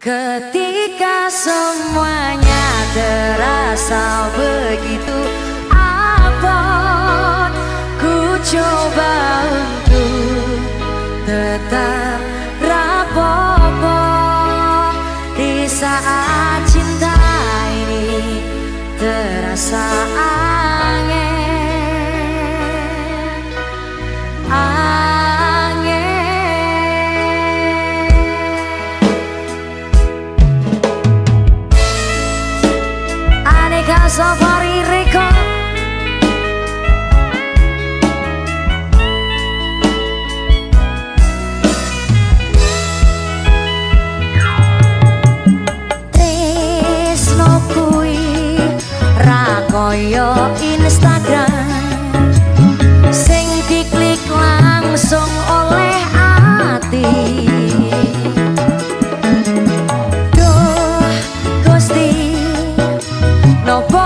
Ketika semuanya terasa begitu abot Ku coba untuk tetap rapopo. Di saat cinta ini terasa 너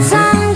藏。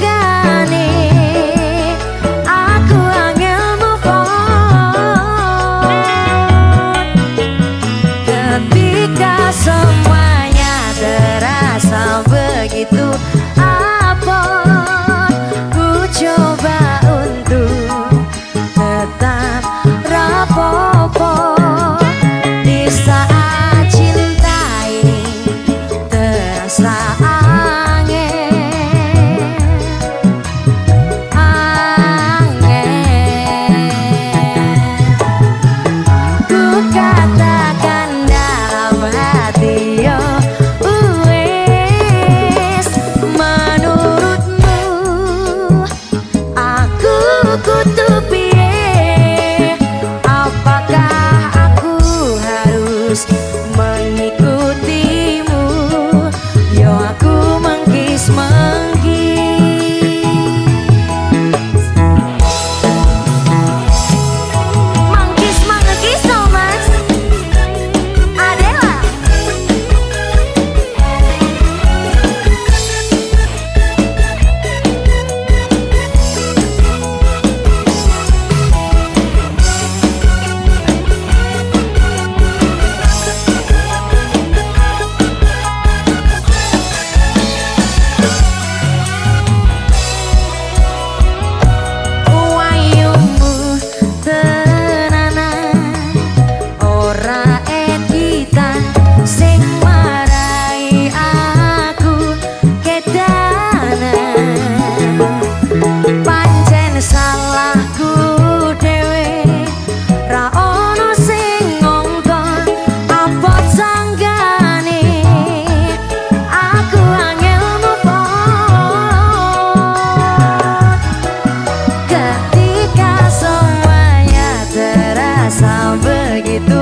Begitu